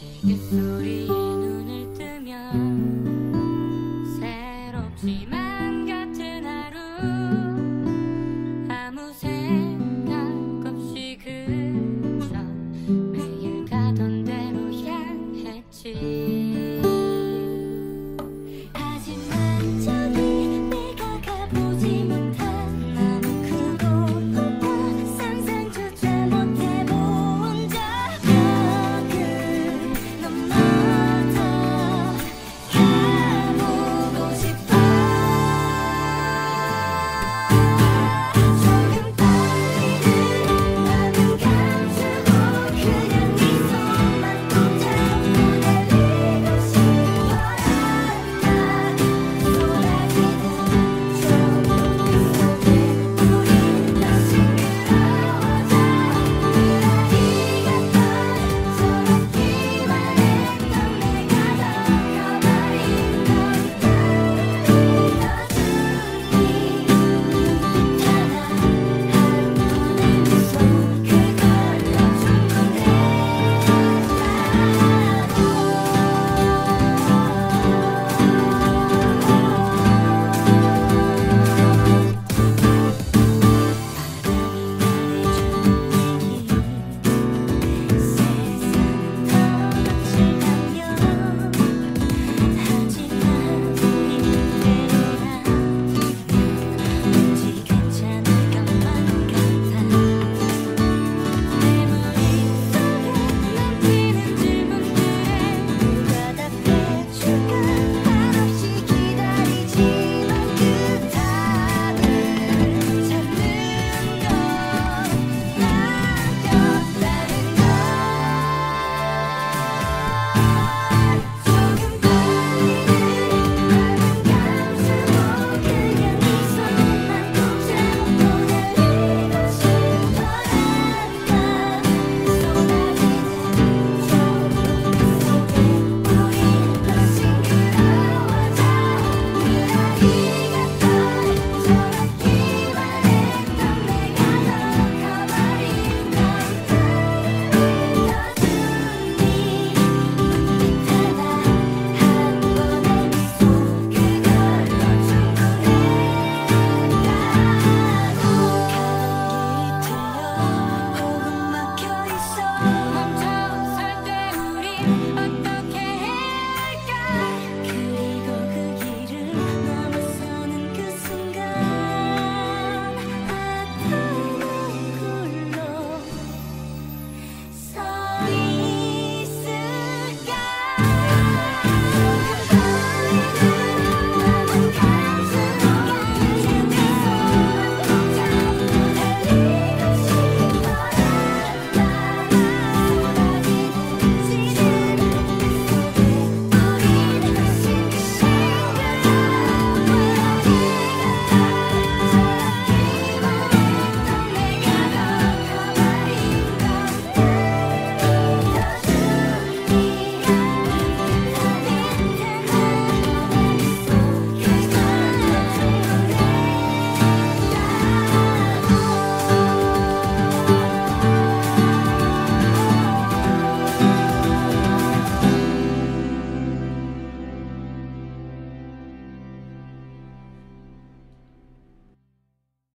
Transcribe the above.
Take it slow